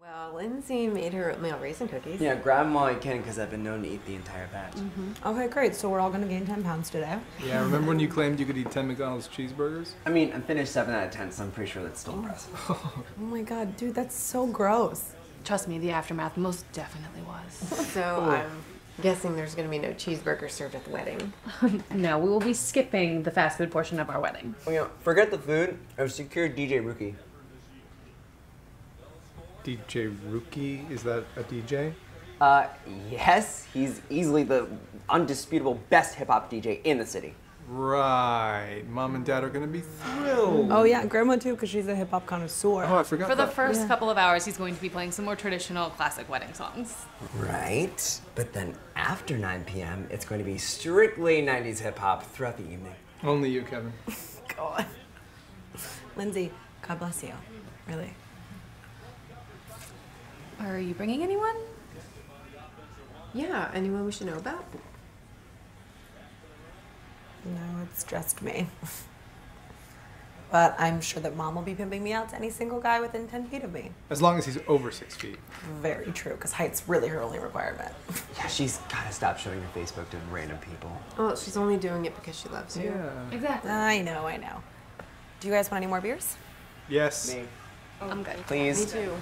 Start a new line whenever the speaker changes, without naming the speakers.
Well, Lindsay made her oatmeal raisin cookies.
Yeah, grab them while you can because I've been known to eat the entire batch. Mm-hmm.
Okay, great. So we're all gonna gain 10 pounds today.
Yeah, remember when you claimed you could eat 10 McDonald's cheeseburgers?
I mean, I'm finished 7 out of 10, so I'm pretty sure that's still impressive.
Oh my god, dude, that's so gross.
Trust me, the aftermath most definitely was.
So I'm guessing there's going to be no cheeseburger served at the wedding.
no, we will be skipping the fast food portion of our wedding.
Well, you know, forget the food. I've secured DJ Rookie.
DJ Rookie? Is that a DJ?
Uh, yes, he's easily the undisputable best hip hop DJ in the city.
Right. Mom and Dad are gonna be thrilled.
Oh yeah, grandma too, because she's a hip hop connoisseur.
Oh, I forgot
For the
that.
first couple of hours, he's going to be playing some more traditional classic wedding songs.
Right. But then after 9 p.m., it's going to be strictly 90s hip hop throughout the evening.
Only you, Kevin.
God. Lindsay, God bless you. Really.
Are you bringing anyone?
Yeah, anyone we should know about?
No, it's just me. But I'm sure that mom will be pimping me out to any single guy within 10 feet of me.
As long as he's over six feet.
Very true, because height's really her only requirement.
Yeah, she's gotta stop showing her Facebook to random people.
Well, she's only doing it because she loves you.
Exactly.
I know, I know. Do you guys want any more beers?
Yes.
Me.
I'm good.
Please.
Me too.